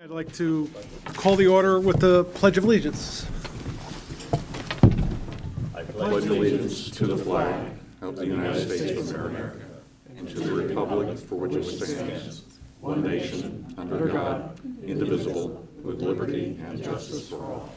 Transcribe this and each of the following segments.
I'd like to call the order with the Pledge of Allegiance. I pledge allegiance to the flag of the United States of America and to the republic for which it stands, one nation, under God, indivisible, with liberty and justice for all.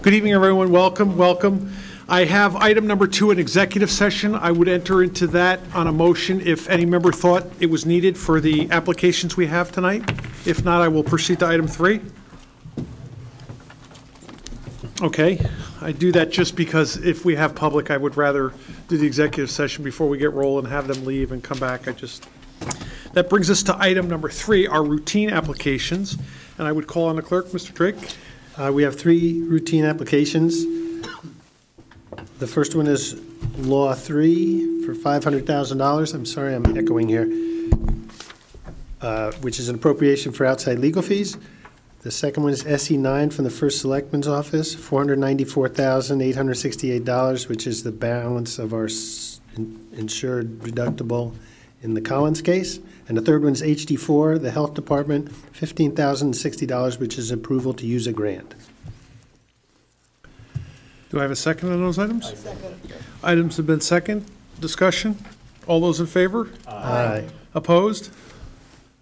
Good evening, everyone. Welcome, welcome. I have item number two, an executive session. I would enter into that on a motion if any member thought it was needed for the applications we have tonight. If not, I will proceed to item three. Okay, I do that just because if we have public, I would rather do the executive session before we get roll and have them leave and come back. I just, that brings us to item number three, our routine applications. And I would call on the clerk, Mr. Drake. Uh, We have three routine applications. The first one is Law 3 for $500,000. I'm sorry, I'm echoing here, uh, which is an appropriation for outside legal fees. The second one is SE 9 from the First Selectman's Office, $494,868, which is the balance of our insured deductible in the Collins case. And the third one is HD 4, the Health Department, $15,060, which is approval to use a grant. Do I have a second on those items? second. Items have been second. Discussion? All those in favor? Aye. Opposed?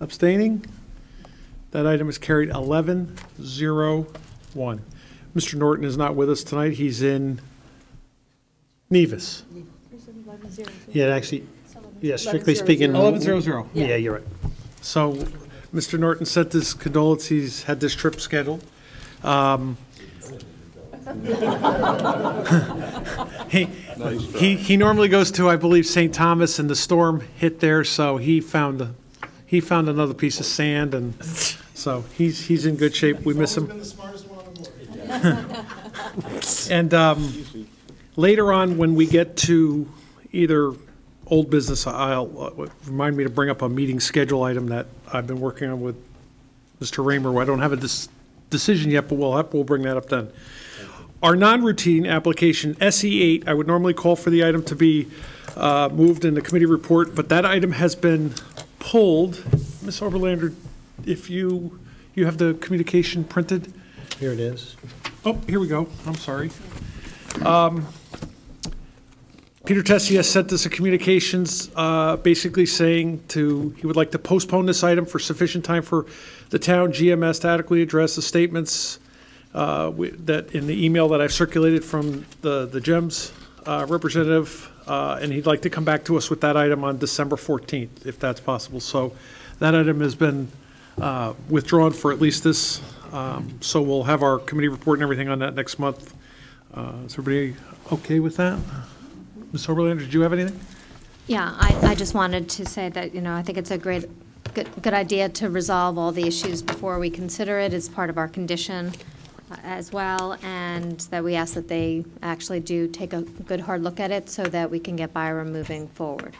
Abstaining? That item is carried 1101. Mr. Norton is not with us tonight. He's in Nevis. Yeah, actually, yeah, strictly speaking. 1100. Yeah, you're right. So Mr. Norton sent his condolences, He's had this trip scheduled. Um, He, he, he normally goes to, I believe, St. Thomas, and the storm hit there, so he found, a- he found another piece of sand, and so he's, he's in good shape. We miss him. And um, later on, when we get to either old business, I'll, uh, remind me to bring up a meeting schedule item that I've been working on with Mr. Raymer. I don't have a decision yet, but we'll, have- we'll bring that up then. Our non-routine application, SE8, I would normally call for the item to be uh, moved in the committee report, but that item has been pulled. Ms. Oberlander, if you, you have the communication printed? Here it is. Oh, here we go. I'm sorry. Um, Peter Tesei sent us a communications, uh, basically saying to, he would like to postpone this item for sufficient time for the town GEMS to adequately address the statements uh, wi- that, in the email that I've circulated from the, the GEMS uh, representative, uh, and he'd like to come back to us with that item on December 14th, if that's possible. So that item has been uh, withdrawn for at least this, um, so we'll have our committee report and everything on that next month. Uh, Is everybody okay with that? Ms. Oberlander, did you have anything? Yeah, I, I just wanted to say that, you know, I think it's a great, good, good idea to resolve all the issues before we consider it as part of our condition Uh, as well, and that we ask that they actually do take a good hard look at it so that we can get Byram moving forward.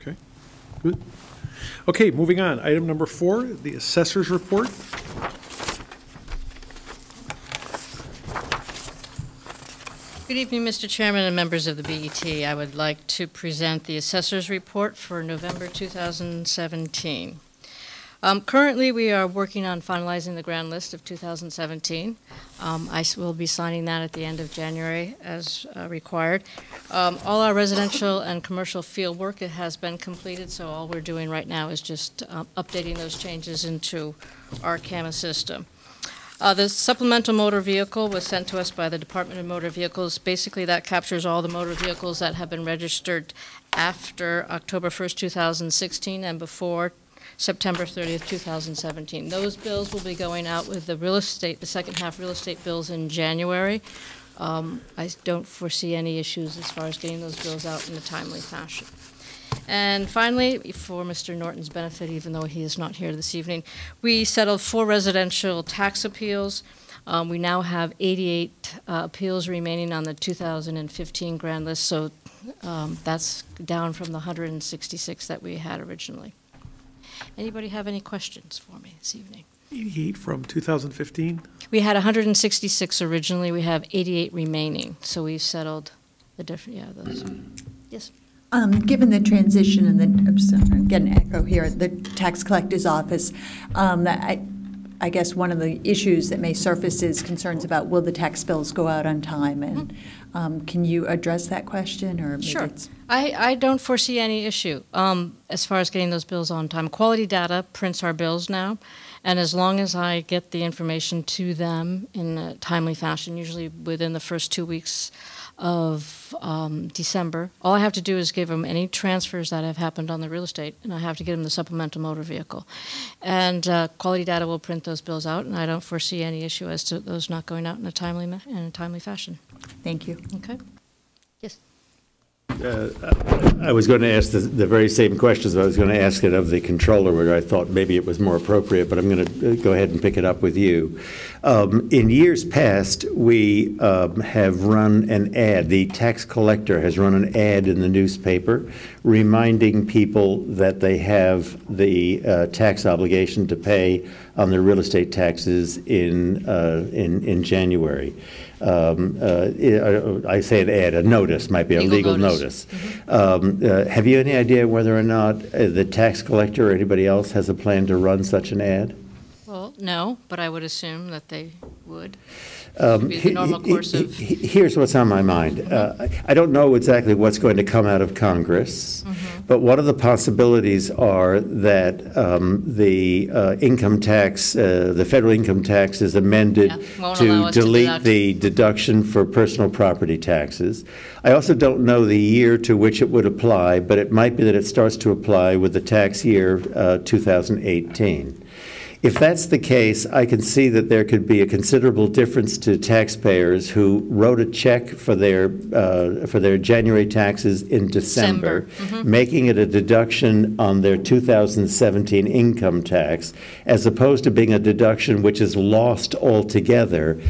Okay, good. Okay, moving on. Item number four, the assessor's report. Good evening, Mr. Chairman and members of the BET. I would like to present the Assessor's Report for November 2017. Um, Currently, we are working on finalizing the grand list of 2017. Um, I will be signing that at the end of January as uh, required. Um, All our residential and commercial field work has been completed, so all we're doing right now is just uh, updating those changes into our CAMA system. Uh, The supplemental motor vehicle was sent to us by the Department of Motor Vehicles. Basically, that captures all the motor vehicles that have been registered after October 1st, 2016, and before September 30th, 2017. Those bills will be going out with the real estate, the second half real estate bills in January. Um, I don't foresee any issues as far as getting those bills out in a timely fashion. And finally, for Mr. Norton's benefit, even though he is not here this evening, we settled four residential tax appeals. Um, We now have 88 uh, appeals remaining on the 2015 grand list, so um, that's down from the 166 that we had originally. Anybody have any questions for me this evening? 88 from 2015. We had 166 originally, we have 88 remaining, so we've settled the different, yeah, those. Yes? Um, Given the transition and the, I'm sorry, I'm getting an echo here, at the tax collector's office, um, that I, I guess one of the issues that may surface is concerns about will the tax bills go out on time? And um, can you address that question, or Sure. it's? I, I don't foresee any issue um, as far as getting those bills on time. Quality Data prints our bills now, and as long as I get the information to them in a timely fashion, usually within the first two weeks of um, December, all I have to do is give them any transfers that have happened on the real estate, and I have to give them the supplemental motor vehicle. And uh, Quality Data will print those bills out, and I don't foresee any issue as to those not going out in a timely, ma- in a timely fashion. Thank you. Okay? Yes. I was going to ask the, the very same questions. I was going to ask it of the controller, where I thought maybe it was more appropriate, but I'm going to go ahead and pick it up with you. Um, in years past, we um, have run an ad. The tax collector has run an ad in the newspaper reminding people that they have the uh, tax obligation to pay on their real estate taxes in uh, in, in January. Um, uh, I say an ad, a notice might be a Legal legal notice. notice. Um, uh, Have you any idea whether or not uh, the tax collector or anybody else has a plan to run such an ad? Well, no, but I would assume that they would. Um, Should be the normal he- he- he- Here's what's on my mind. Uh, I don't know exactly what's going to come out of Congress, Mm-hmm. but one of the possibilities are that um, the uh, income tax, uh, the federal income tax is amended Yeah, to us to delete the deduction for personal property taxes. I also don't know the year to which it would apply, but it might be that it starts to apply with the tax year uh, 2018. If that's the case, I can see that there could be a considerable difference to taxpayers who wrote a check for their, uh, for their January taxes in December, December, making it a deduction on their 2017 income tax, as opposed to being a deduction which is lost altogether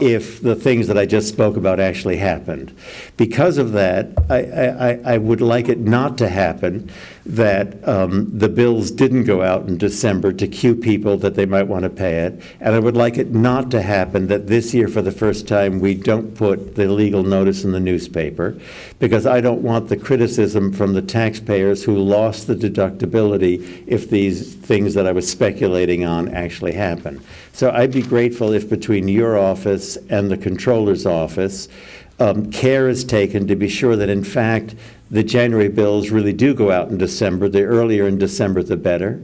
if the things that I just spoke about actually happened. Because of that, I, I- I would like it not to happen that um, the bills didn't go out in December to cue people that they might want to pay it. And I would like it not to happen that this year, for the first time, we don't put the legal notice in the newspaper, because I don't want the criticism from the taxpayers who lost the deductibility if these things that I was speculating on actually happen. So I'd be grateful if between your office and the controller's office, um, care is taken to be sure that in fact the January bills really do go out in December. The earlier in December, the better.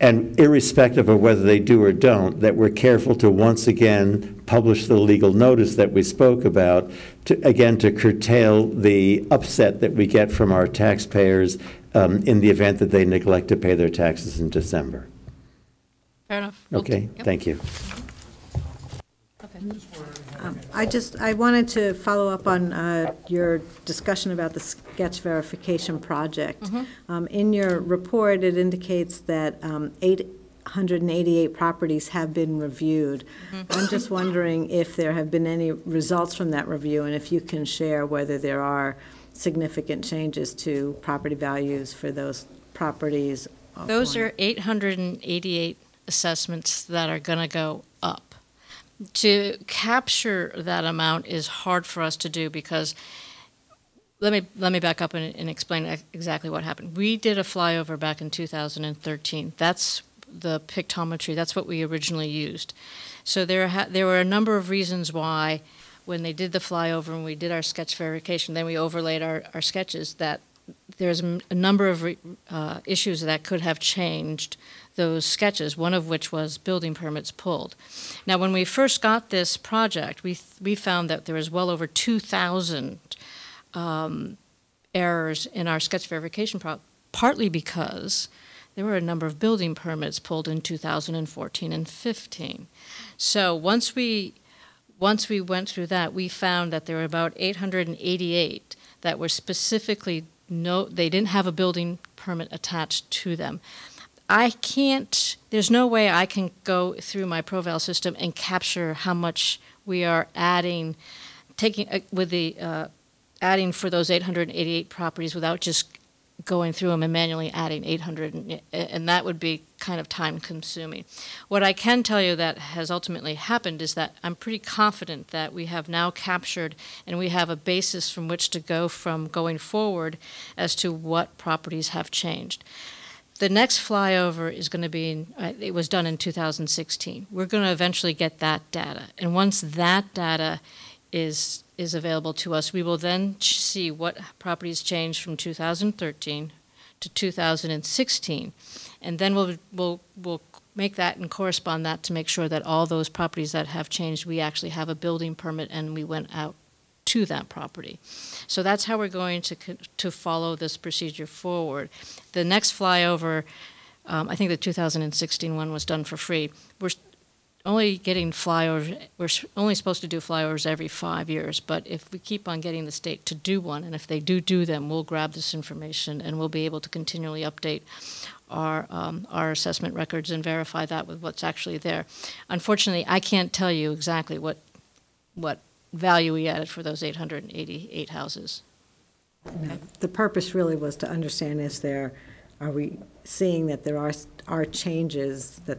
And irrespective of whether they do or don't, that we're careful to once again publish the legal notice that we spoke about, to, again, to curtail the upset that we get from our taxpayers um, in the event that they neglect to pay their taxes in December. fair enough. We'll Okay, yep, thank you. okay. I just, I wanted to follow up on uh, your discussion about the sketch verification project. Um, In your report, it indicates that um, 888 properties have been reviewed. I'm just wondering if there have been any results from that review, and if you can share whether there are significant changes to property values for those properties. Those are 888 assessments that are going to go. To capture that amount is hard for us to do because, let me, let me back up and, and explain exactly what happened. We did a flyover back in 2013. That's the pictometry, that's what we originally used. So there, there were a number of reasons why, when they did the flyover and we did our sketch verification, then we overlaid our, our sketches, that there's a number of uh, issues that could have changed those sketches, one of which was building permits pulled. Now, when we first got this project, we, we found that there was well over 2,000 um, errors in our sketch verification, partly because there were a number of building permits pulled in 2014 and 15. So once we once we went through that, we found that there were about 888 that were specifically no, they didn't have a building permit attached to them. I can't, there's no way I can go through my ProVal system and capture how much we are adding, taking, uh, with the, uh, adding for those 888 properties without just going through them and manually adding 800, and, and that would be kind of time consuming. What I can tell you that has ultimately happened is that I'm pretty confident that we have now captured and we have a basis from which to go from going forward as to what properties have changed. The next flyover is going to be, in, uh, it was done in 2016. We're going to eventually get that data. And once that data is, is available to us, we will then see what properties changed from 2013 to 2016. And then we'll, we'll, we'll make that and correspond that to make sure that all those properties that have changed, we actually have a building permit and we went out to that property. So that's how we're going to, to follow this procedure forward. The next flyover, um, I think the 2016 one was done for free. We're only getting flyovers, we're only supposed to do flyovers every five years, but if we keep on getting the state to do one, and if they do do them, we'll grab this information and we'll be able to continually update our, um, our assessment records and verify that with what's actually there. Unfortunately, I can't tell you exactly what, what value we added for those 888 houses. The purpose really was to understand is there, are we seeing that there are, are changes, that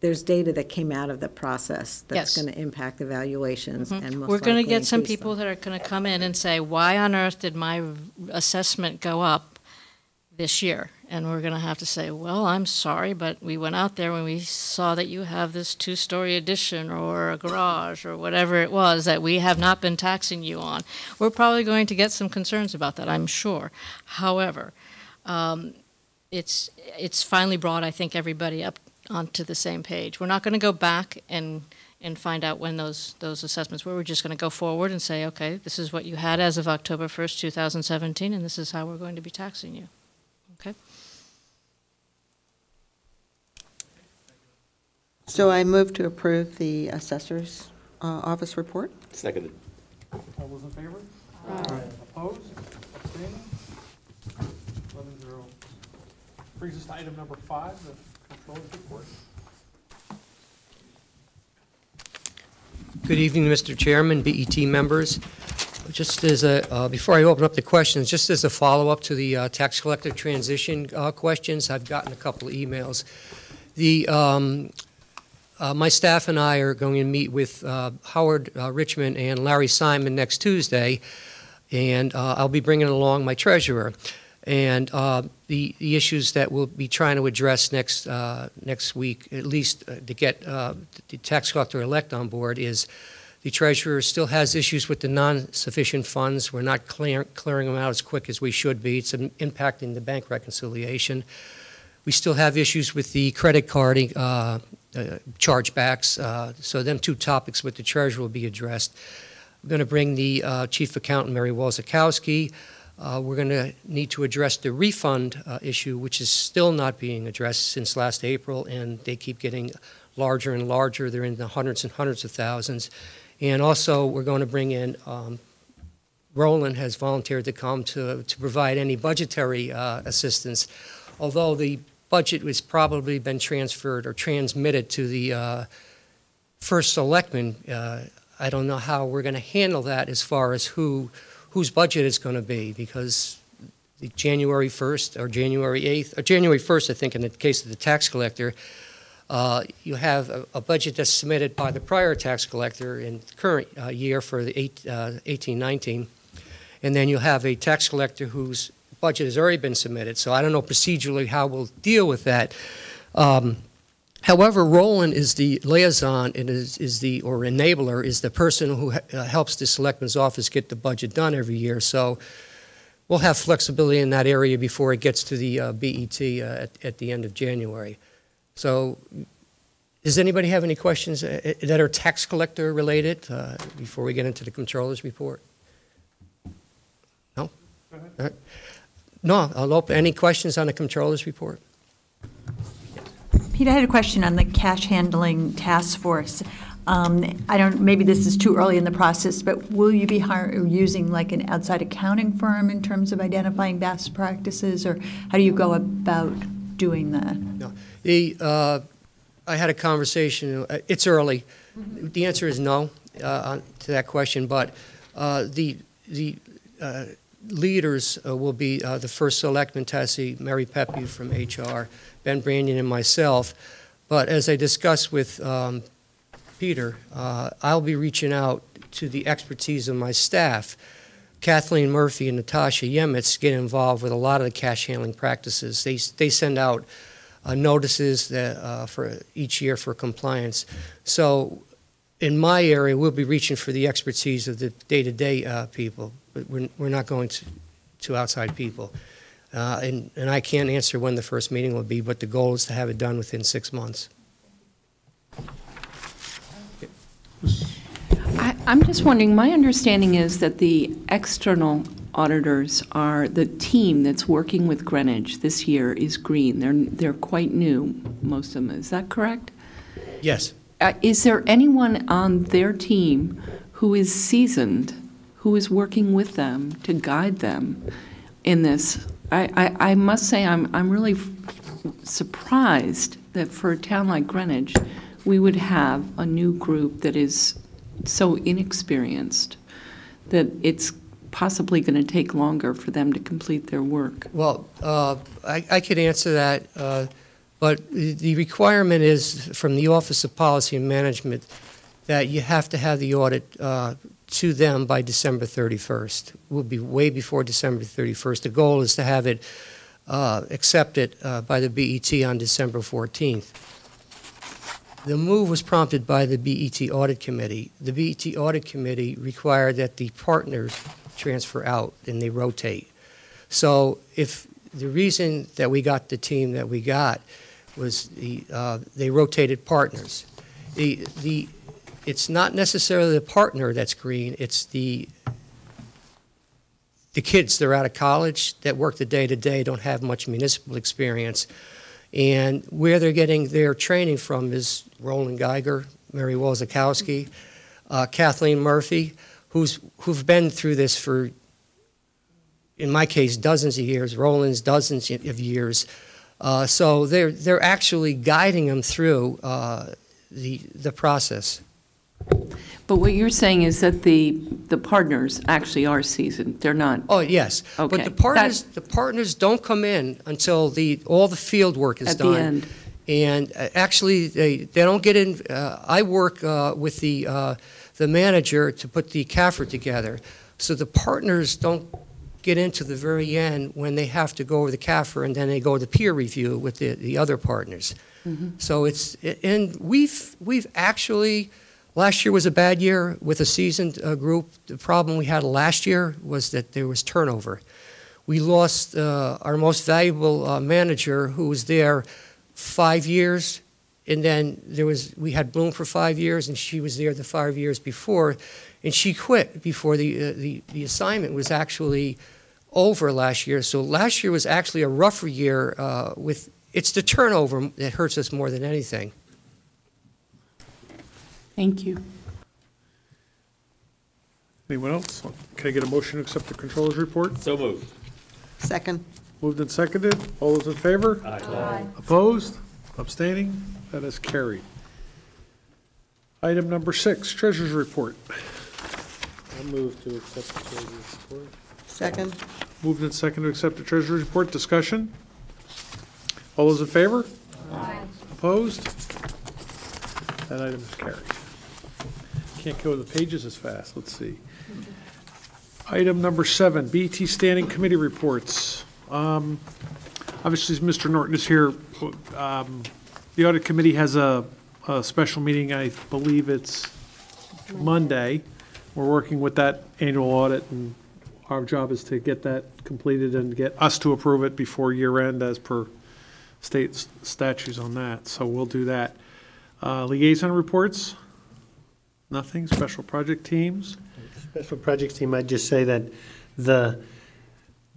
there's data that came out of the process that's Yes. going to impact the valuations mm-hmm. and most We're going to get some increase them. people that are going to come in and say, why on earth did my assessment go up this year? And we're going to have to say, well, I'm sorry, but we went out there when we saw that you have this two-story addition or a garage or whatever it was that we have not been taxing you on. We're probably going to get some concerns about that, I'm sure. However, um, it's, it's finally brought, I think, everybody up onto the same page. We're not going to go back and and find out when those, those assessments were. We're just going to go forward and say, okay, this is what you had as of October 1st, 2017, and this is how we're going to be taxing you. Okay? So I move to approve the assessor's uh, office report. Seconded. All those in favor? Aye. Opposed? Abstaining? Eleven zero. Brings us to item number five, the controller's report. Good evening, Mr. Chairman, BET members. Just as a, uh, before I open up the questions, just as a follow-up to the uh, tax collector transition uh, questions, I've gotten a couple of emails. The, um, uh, my staff and I are going to meet with uh, Howard uh, Richmond and Larry Simon next Tuesday, and uh, I'll be bringing along my treasurer. And uh, the, the issues that we'll be trying to address next, uh, next week, at least to get the tax collector-elect on board, is the treasurer still has issues with the non-sufficient funds. We're not clear, clearing them out as quick as we should be. It's impacting the bank reconciliation. We still have issues with the credit card uh, uh, chargebacks. Uh, so them two topics with the treasurer will be addressed. I'm going to bring the uh, chief accountant, Mary Walzakowski. We're going to need to address the refund issue, which is still not being addressed since last April, and they keep getting larger and larger. They're in the hundreds and hundreds of thousands. And also, we're going to bring in, um, Roland has volunteered to come to, to provide any budgetary uh, assistance, although the budget has probably been transferred or transmitted to the uh, first selectman. Uh, I don't know how we're going to handle that as far as who, whose budget it's going to be, because the January 1st or January 8th, or January 1st, I think, in the case of the tax collector, uh, you have a, a budget that's submitted by the prior tax collector in the current uh, year for the eight, uh, 1819, and then you'll have a tax collector whose budget has already been submitted. So I don't know procedurally how we'll deal with that. Um, However, Roland is the liaison and is, is the, or enabler, is the person who uh, helps the selectman's office get the budget done every year. So we'll have flexibility in that area before it gets to the uh, BET uh, at, at the end of January. So does anybody have any questions uh, uh, that are tax collector related before we get into the controller's report? No? All right. No, I'll open, any questions on the controller's report? Pete, I had a question on the cash handling task force. Um, I don't, maybe this is too early in the process, but will you be using like an outside accounting firm in terms of identifying best practices, or how do you go about doing that? No. The, uh, I had a conversation, uh, it's early. The answer is no uh, to that question, but uh, the, the, uh, leaders uh, will be uh, the first selectman, Tesei, Mary Pepe from HR, Ben Branyan, and myself. But as I discussed with um, Peter, uh, I'll be reaching out to the expertise of my staff. Kathleen Murphy and Natasha Yemitz get involved with a lot of the cash handling practices. They, they send out uh, notices that, uh, for each year for compliance. So in my area, we'll be reaching for the expertise of the day-to-day uh, people, but we're, we're not going to, to outside people. Uh, and, and I can't answer when the first meeting will be, but the goal is to have it done within six months. I, I'm just wondering, my understanding is that the external auditors are, the team that's working with Greenwich this year is green. They're, they're quite new, most of them. Is that correct? Yes. Uh, Is there anyone on their team who is seasoned, who is working with them to guide them in this? I, I, I must say, I'm, I'm really surprised that for a town like Greenwich, we would have a new group that is so inexperienced that it's possibly going to take longer for them to complete their work. Well, uh, I, I could answer that, uh, but the requirement is from the Office of Policy and Management that you have to have the audit uh, to them by December 31st. Will be way before December 31st. The goal is to have it uh, accepted uh, by the BET on December 14th. The move was prompted by the BET Audit Committee. The BET Audit Committee required that the partners transfer out and they rotate. So if the reason that we got the team that we got was the, uh, they rotated partners. The, the, it's not necessarily the partner that's green, it's the, the kids that are out of college that work the day-to-day, don't have much municipal experience. And where they're getting their training from is Roland Geiger, Mary Wozakowski, uh, Kathleen Murphy, who's, who've been through this for, in my case, dozens of years, Roland's dozens of years. Uh, so they're, they're actually guiding them through uh, the, the process. But what you're saying is that the, the partners actually are seasoned. They're not, Oh, yes. Okay. But the partners, the partners don't come in until the, all the field work is at done. the end. And uh, actually, they, they don't get in, uh, I work uh, with the, uh, the manager to put the CAFR together. So the partners don't get into the very end when they have to go over the CAFR and then they go to peer review with the, the other partners. So it's, and we've, we've actually, last year was a bad year with a seasoned uh, group. The problem we had last year was that there was turnover. We lost uh, our most valuable uh, manager who was there five years, and then there was we had Bloom for five years, and she was there the five years before, and she quit before the uh, the, the assignment was actually over last year. So last year was actually a rougher year uh, with it's the turnover that hurts us more than anything. Thank you. Anyone else? Can I get a motion to accept the controller's report? So moved. Second. Moved and seconded. All those in favor? Aye. Opposed? Abstaining? That is carried. Item number six, treasurer's report. I'll move to accept the treasurer's report. Second. Moved and seconded to accept the treasurer's report. Discussion? All those in favor? Aye. Opposed? That item is carried. Can't go the pages as fast. Let's see. Item number seven, BET Standing Committee Reports. Um, Obviously, Mr. Norton is here, um, the Audit Committee has a, a special meeting, I believe it's Monday. We're working with that annual audit, and our job is to get that completed and get us to approve it before year end as per state statutes on that, so we'll do that. Uh, Liaison reports? Nothing, special project teams? Special Projects Team, I'd just say that the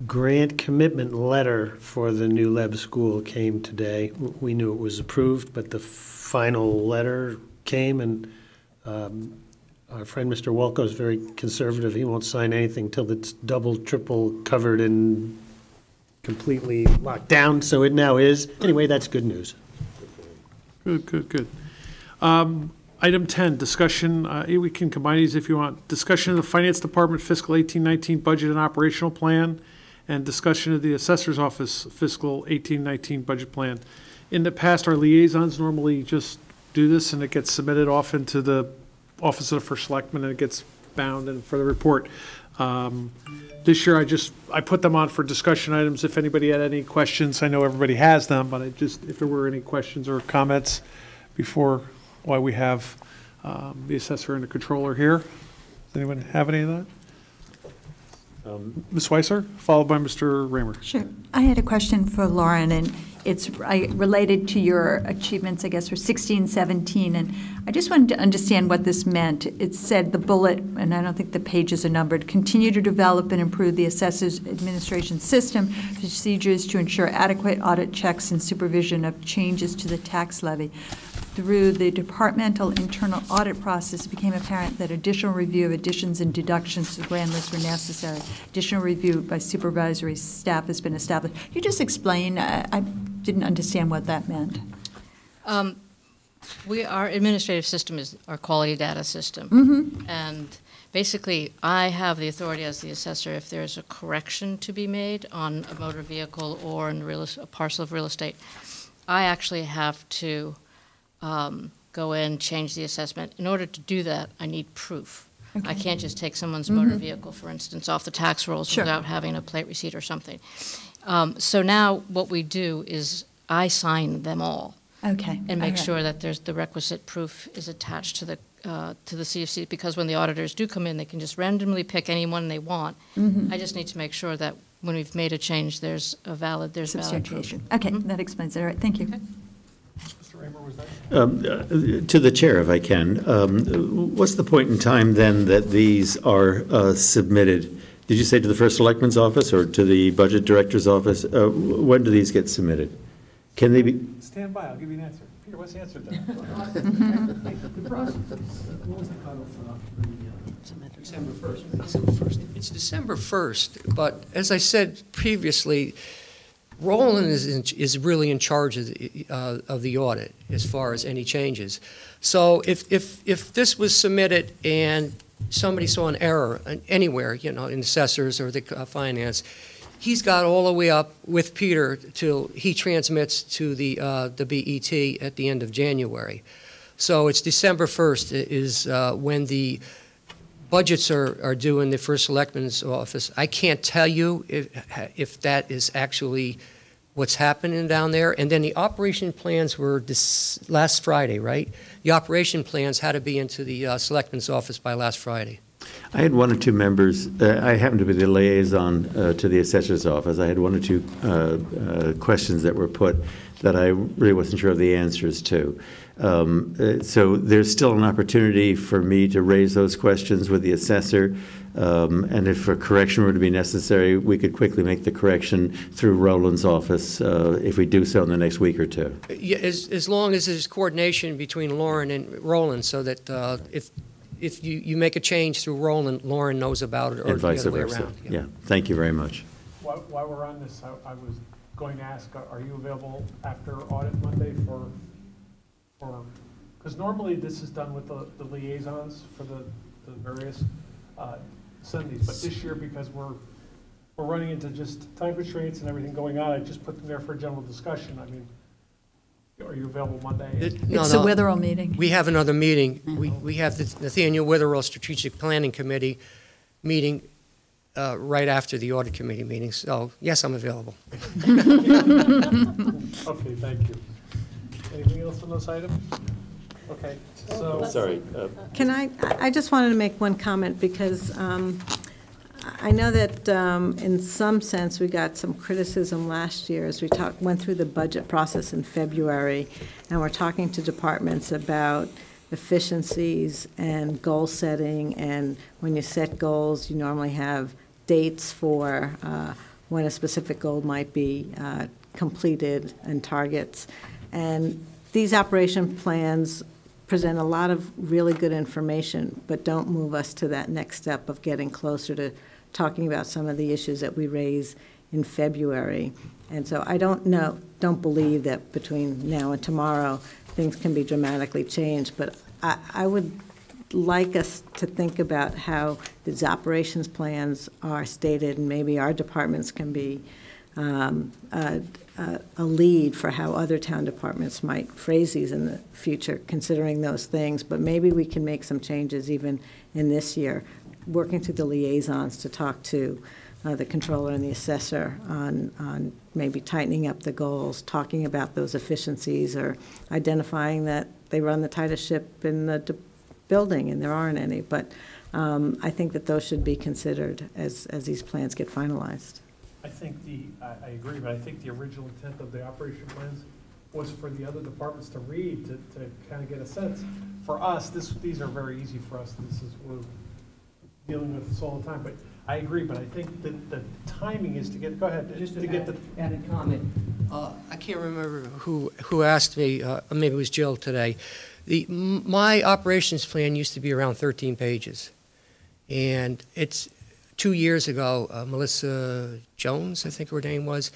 grant commitment letter for the new Leb School came today. We knew it was approved, but the final letter came, and um, our friend Mr. Walco is very conservative. He won't sign anything till it's double, triple covered and completely locked down, so it now is. Anyway, that's good news. Good, good, good. Um, Item 10, discussion, uh, we can combine these if you want. Discussion of the Finance Department fiscal 1819 budget and operational plan, and discussion of the Assessor's Office fiscal 1819 budget plan. In the past, our liaisons normally just do this, and it gets submitted off into the Office of the First Selectman, and it gets bound and for the report. Um, This year, I just, I put them on for discussion items. If anybody had any questions, I know everybody has them, but I just, if there were any questions or comments before, why we have um, the assessor and the controller here. Does anyone have any of that? Ms. Weiser, followed by Mr. Raymer. Sure. I had a question for Lauren, and it's I- related to your achievements, I guess, for 16, 17, and I just wanted to understand what this meant. It said the bullet, and I don't think the pages are numbered, continue to develop and improve the assessor's administration system procedures to ensure adequate audit checks and supervision of changes to the tax levy. Through the departmental internal audit process, it became apparent that additional review of additions and deductions to the grand list were necessary. Additional review by supervisory staff has been established. Can you just explain? I I didn't understand what that meant. Um, We, our administrative system is our quality data system. And basically, I have the authority as the assessor, if there's a correction to be made on a motor vehicle or in real, a parcel of real estate, I actually have to um, go in, change the assessment. In order to do that, I need proof. I can't just take someone's motor vehicle, for instance, off the tax rolls Sure. without having a plate receipt or something. Um, So now, what we do is I sign them all Okay. and make right. sure that there's, the requisite proof is attached to the, uh, to the CFC, because when the auditors do come in, they can just randomly pick any one they want. Mm-hmm. I just need to make sure that when we've made a change, there's a valid, there's valid proof. Substantiation. Okay, that explains it. All right, thank you. Mr. Raymer, was that? Um, uh, To the chair, if I can, um, what's the point in time then that these are uh, submitted? Did you say to the First Selectman's office or to the Budget Director's office? Uh, When do these get submitted? Can they be, Stand by, I'll give you an answer. Peter, what's the answer then? The process, what was the cutoff for December 1st? December 1st. It's December 1st, but as I said previously, Roland is, in- is really in charge of the, uh, of the audit as far as any changes. So if, if, if this was submitted and somebody saw an error anywhere, you know, in assessors or the uh, finance, he's got all the way up with Peter till he transmits to the, uh, the BET at the end of January. So it's December 1st is uh, when the budgets are, are due in the first selectman's office. I can't tell you if, if that is actually what's happening down there. And then the operation plans were this, last Friday, right? The operation plans had to be into the uh, selectman's office by last Friday. I had one or two members, uh, I happen to be the liaison uh, to the assessor's office. I had one or two uh, uh, questions that were put that I really wasn't sure of the answers to. Um, uh, So there's still an opportunity for me to raise those questions with the assessor. Um, And if a correction were to be necessary, we could quickly make the correction through Roland's office uh, if we do so in the next week or two. Yeah, as, as long as there's coordination between Lauren and Roland, so that uh, if, if you, you make a change through Roland, Lauren knows about it, or And the vice other way around. Yeah, thank you very much. While, while we're on this, I, I was going to ask, uh, are you available after audit Monday for, for, because normally this is done with the, the liaisons for the, the various, uh, Sundays, but this year, because we're, we're running into just time constraints and everything going on, I just put them there for a general discussion, I mean, are you available Monday? It- no, It's the no, Witherell meeting. We have another meeting. We, we have the Nathaniel Witherell Strategic Planning Committee meeting uh, right after the Audit Committee meeting, so yes, I'm available. Okay, thank you. Anything else on those items? Okay, so. Sorry. uh, Can I, I I just wanted to make one comment, because um, I know that um, in some sense, we got some criticism last year as we talked, went through the budget process in February, and we're talking to departments about efficiencies and goal setting, and when you set goals, you normally have dates for uh, when a specific goal might be uh, completed and targets. And these operation plans present a lot of really good information, but don't move us to that next step of getting closer to talking about some of the issues that we raise in February. And so I don't know, don't believe that between now and tomorrow, things can be dramatically changed, but I, I would like us to think about how these operations plans are stated, and maybe our departments can be um, a, a a lead for how other town departments might phrase these in the future, considering those things. But maybe we can make some changes even in this year, working through the liaisons to talk to uh, the controller and the assessor on, on maybe tightening up the goals, talking about those efficiencies, or identifying that they run the tightest ship in the building, and there aren't any. But um, I think that those should be considered as, as these plans get finalized. I think the, I, I agree, but I think the original intent of the operation plans was for the other departments to read, to, to kind of get a sense. For us, this, these are very easy for us, this is, we're dealing with this all the time, but I agree, but I think that the timing is to get, go ahead, Just to to get the, added comment, uh, I can't remember who, who asked me, uh, maybe it was Jill today. The, my operations plan used to be around 13 pages. And it's, two years ago, uh, Melissa Jones, I think her name was,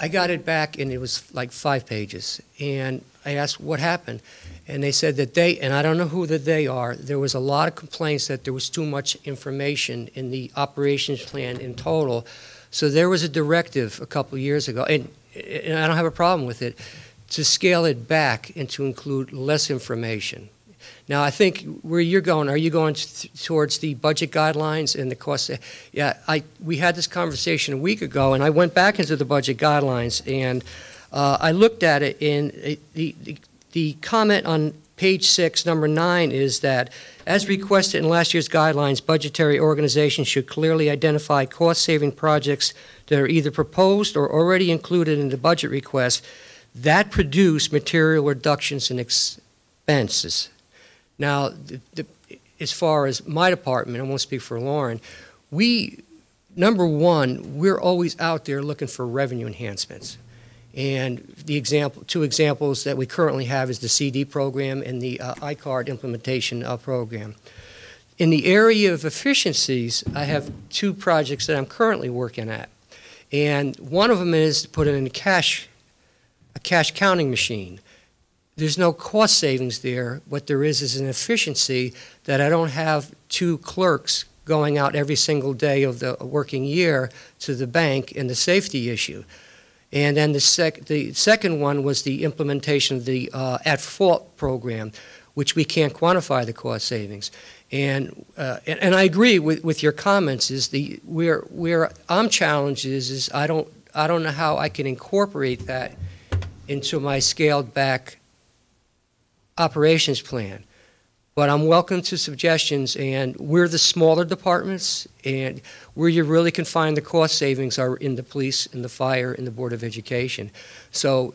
I got it back and it was like five pages. And I asked what happened. And they said that they, and I don't know who the they are, there was a lot of complaints that there was too much information in the operations plan in total. So there was a directive a couple years ago, and, and I don't have a problem with it, to scale it back and to include less information. Now, I think where you're going, are you going towards the budget guidelines and the cost? Yeah, I, we had this conversation a week ago, and I went back into the budget guidelines, and uh, I looked at it, and the, the, the comment on page six, number nine, is that, as requested in last year's guidelines, budgetary organizations should clearly identify cost-saving projects that are either proposed or already included in the budget request that produce material reductions in expenses. Now, the, the, as far as my department, I won't speak for Lauren, we, number one, we're always out there looking for revenue enhancements. And the example, two examples that we currently have is the CD program and the uh, iCard implementation uh, program. In the area of efficiencies, I have two projects that I'm currently working at. And one of them is to put in a cash, a cash counting machine. There's no cost savings there. What there is is an efficiency that I don't have two clerks going out every single day of the working year to the bank and the safety issue. And then the, sec- the second one was the implementation of the uh, at-fault program, which we can't quantify the cost savings. And, uh, and, and I agree with, with your comments. Is the where where I'm challenged is is I don't I don't know how I can incorporate that into my scaled back operations plan. But I'm welcome to suggestions, and we're the smaller departments, and where you really can find the cost savings are in the police, in the fire, in the Board of Education. So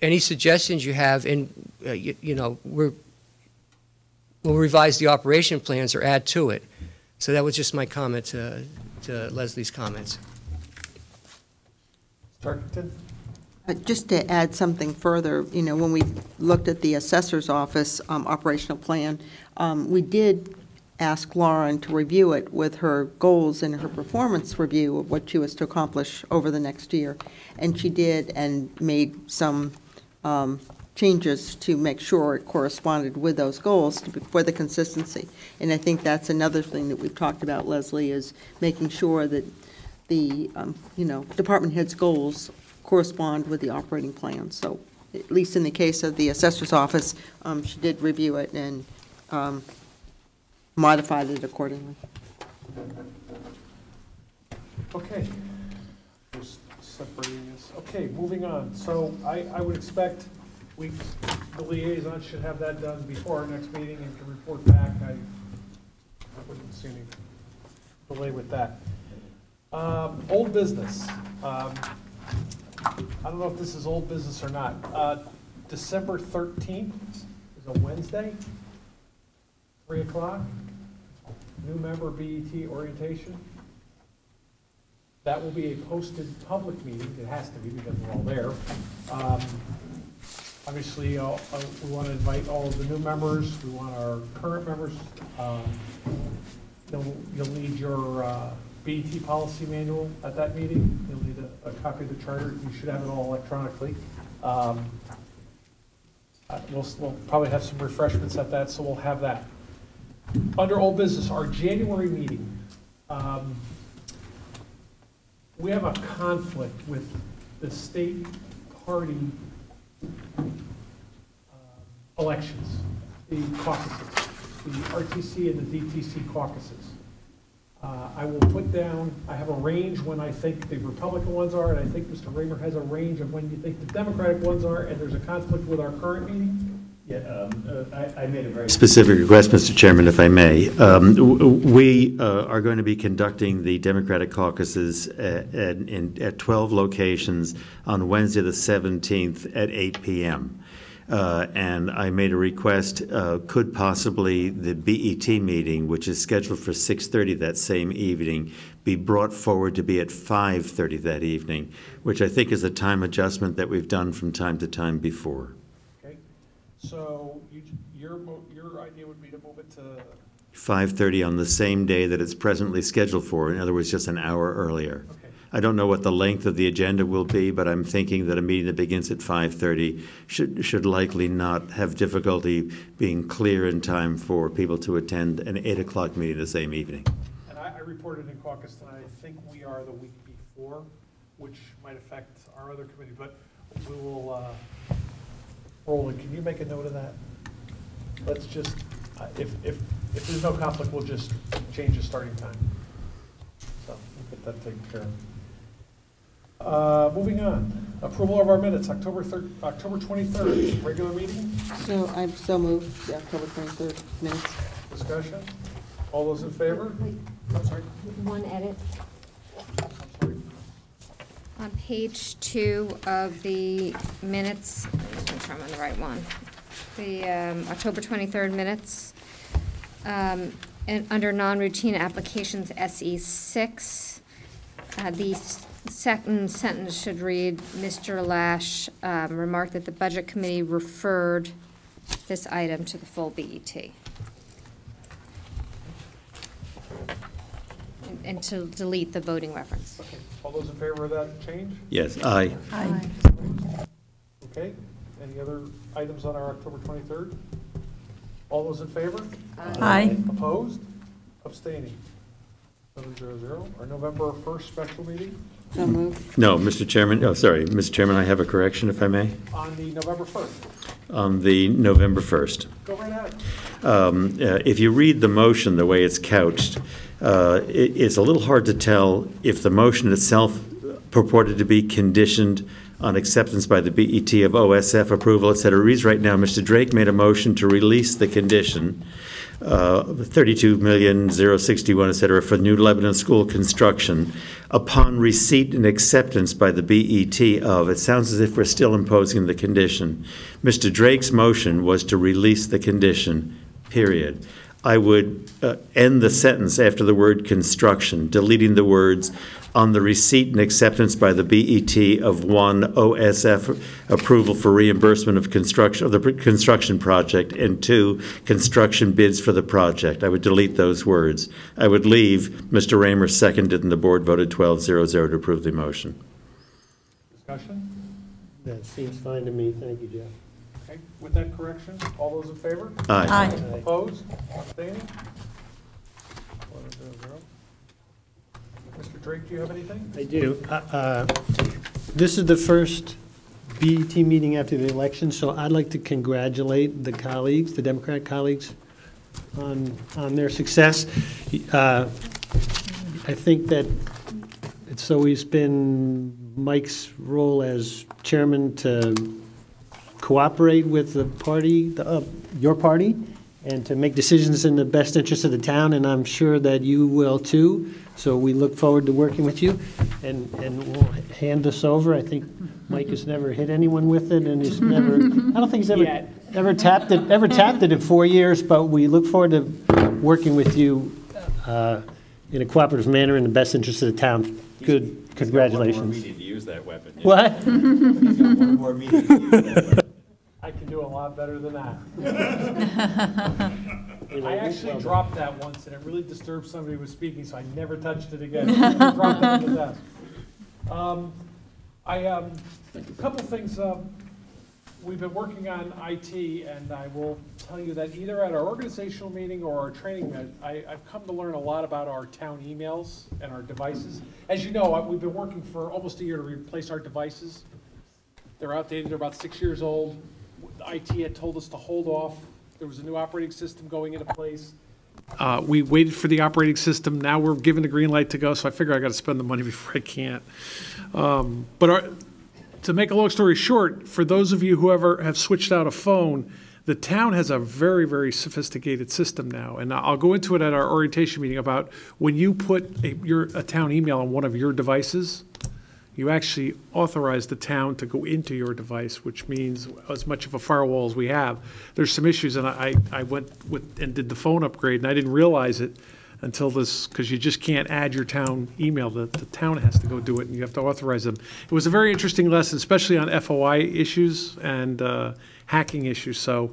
any suggestions you have, and, uh, you, you know, we're, we'll revise the operation plans or add to it. So that was just my comment to, to Leslie's comments. Tarkington? Just to add something further, you know, when we looked at the assessor's office um, operational plan, um, we did ask Lauren to review it with her goals and her performance review of what she was to accomplish over the next year. And she did and made some um, changes to make sure it corresponded with those goals to be- for the consistency. And I think that's another thing that we've talked about, Leslie, is making sure that the, um, you know, department heads' goals correspond with the operating plan. So at least in the case of the assessor's office, um, she did review it and um, modified it accordingly. Okay. Just separating this. Okay, moving on. So I, I would expect we, the liaison should have that done before our next meeting and can report back. I, I wouldn't see any delay with that. Um, old business. Um, I don't know if this is old business or not. Uh, December thirteenth is a Wednesday, three o'clock. New member BET orientation. That will be a posted public meeting, it has to be because we're all there. Um, Obviously, uh, uh, we want to invite all of the new members, we want our current members. Um, You'll, you'll need your uh, BET policy manual at that meeting, you'll need a, a copy of the charter, you should have it all electronically. Um, Uh, We'll, we'll probably have some refreshments at that, so we'll have that. Under old business, our January meeting, um, we have a conflict with the state party uh, elections, the caucuses, the RTC and the DTC caucuses. Uh, I will put down, I have a range when I think the Republican ones are, and I think Mr. Raymer has a range of when you think the Democratic ones are, and there's a conflict with our current meeting. Yeah, um, uh, I, I made a very. Specific request, Mr. Chairman, if I may. Um, w- w- We uh, are going to be conducting the Democratic caucuses at at- in- at 12 locations on Wednesday, the 17th, at 8 PM. Uh, And I made a request, uh, could possibly the BET meeting, which is scheduled for 6:30 that same evening, be brought forward to be at 5:30 that evening, which I think is a time adjustment that we've done from time to time before. Okay, so you, your, your idea would be to move it to, 5:30 on the same day that it's presently scheduled for, in other words, just an hour earlier. okay, I don't know what the length of the agenda will be, but I'm thinking that a meeting that begins at 5:30 should, should likely not have difficulty being clear in time for people to attend an 8 o'clock meeting the same evening. and I, I reported in caucus tonight, I think we are the week before, which might affect our other committee, but we will, uh, Roland, can you make a note of that? Let's just, uh, if, if, if there's no conflict, we'll just change the starting time. So, we'll get that taken care of. Uh, moving on, approval of our minutes, October third, October twenty-third, regular meeting, So I so moved the October 23rd minutes. discussion, all those in favor? I'm sorry, One edit. On page two of the minutes, just make sure I'm on the right one, the um, October 23rd minutes, um, and under non-routine applications, SE 6, uh, the s- second sentence should read, Mr. Lash um, remarked that the Budget Committee referred this item to the full BET. And- And to delete the voting reference. Okay, all those in favor of that change? Yes, aye. Okay, any other items on our October 23rd? All those in favor? Aye. Opposed? Abstaining? Seven zero zero. Our November 1st special meeting So moved. No, Mr. Chairman, oh, sorry, Mr. Chairman, I have a correction, if I may, on the November 1st. on the November 1st. Go right ahead. Um, uh, If you read the motion the way it's couched, uh, it- it's a little hard to tell if the motion itself purported to be conditioned on acceptance by the BET of OSF approval, et cetera. It reads right now, Mr. Drake made a motion to release the condition, uh, 32,061, et cetera, for New Lebanon School construction upon receipt and acceptance by the BET of, it sounds as if we're still imposing the condition. Mr. Drake's motion was to release the condition, period. I would uh, end the sentence after the word construction, deleting the words on the receipt and acceptance by the BET of one OSF approval for reimbursement of construction, of the construction project, and two, construction bids for the project. I would delete those words. I would leave, Mr. Ramer seconded, and the board voted 12-0-0 to approve the motion. Discussion? That seems fine to me, thank you, Jeff. Okay, with that correction, all those in favor? Aye. Aye. Opposed? Abstaining? Seven zero zero. Mr. Drake, do you have anything? I do. Uh, uh, This is the first BET meeting after the election, so I'd like to congratulate the colleagues, the Democratic colleagues, on, on their success. Uh, I think that it's always been Mike's role as chairman to cooperate with the party, the, uh, your party, and to make decisions in the best interest of the town, and I'm sure that you will too. So we look forward to working with you, and, and we'll hand this over. I think Mike has never hit anyone with it, and he's never, I don't think he's ever, ever tapped it, ever tapped it in four years, but we look forward to working with you uh, in a cooperative manner in the best interest of the town. Good, congratulations. to use that weapon. What? He's got one more meeting to use that weapon. I can do a lot better than that. I actually dropped that once, and it really disturbed somebody who was speaking, so I never touched it again. Dropped it on the desk. Um, I, um, a couple things, um, we've been working on IT, and I will tell you that either at our organizational meeting or our training, met, I, I've come to learn a lot about our town emails and our devices. As you know, we've been working for almost a year to replace our devices. They're outdated, they're about six years old. IT had told us to hold off. There was a new operating system going into place. Uh, we waited for the operating system, now we're given the green light to go, so I figure I gotta spend the money before I can't. Um, But our, to make a long story short, for those of you who ever have switched out a phone, the town has a very, very sophisticated system now. And I'll go into it at our orientation meeting about when you put a, your, a town email on one of your devices, you actually authorize the town to go into your device, which means as much of a firewall as we have. There's some issues, and I, I went with, and did the phone upgrade, and I didn't realize it until this, because you just can't add your town email. The, the town has to go do it, and you have to authorize them. It was a very interesting lesson, especially on FOI issues and uh, hacking issues. So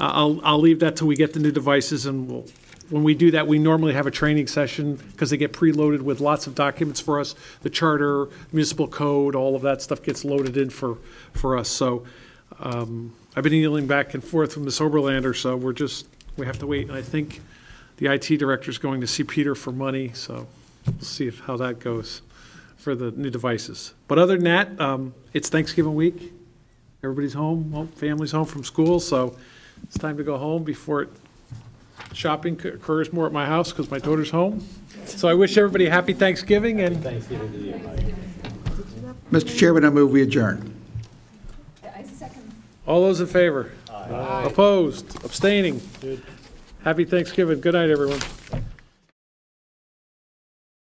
uh, I'll, I'll leave that till we get the new devices, and we'll, when we do that, we normally have a training session because they get preloaded with lots of documents for us. The charter, municipal code, all of that stuff gets loaded in for, for us. So um, I've been emailing back and forth with Ms. Oberlander, so we're just, we have to wait. And I think the IT director is going to see Peter for money, so we'll see if, how that goes for the new devices. But other than that, um, it's Thanksgiving week. Everybody's home, well, family's home from school, so it's time to go home before it shopping occurs more at my house because my daughter's home. So I wish everybody a happy Thanksgiving and. Thanksgiving to you, Mike. Mr. Chairman, I move we adjourn. All those in favor? Opposed? Abstaining? Happy Thanksgiving. Good night, everyone.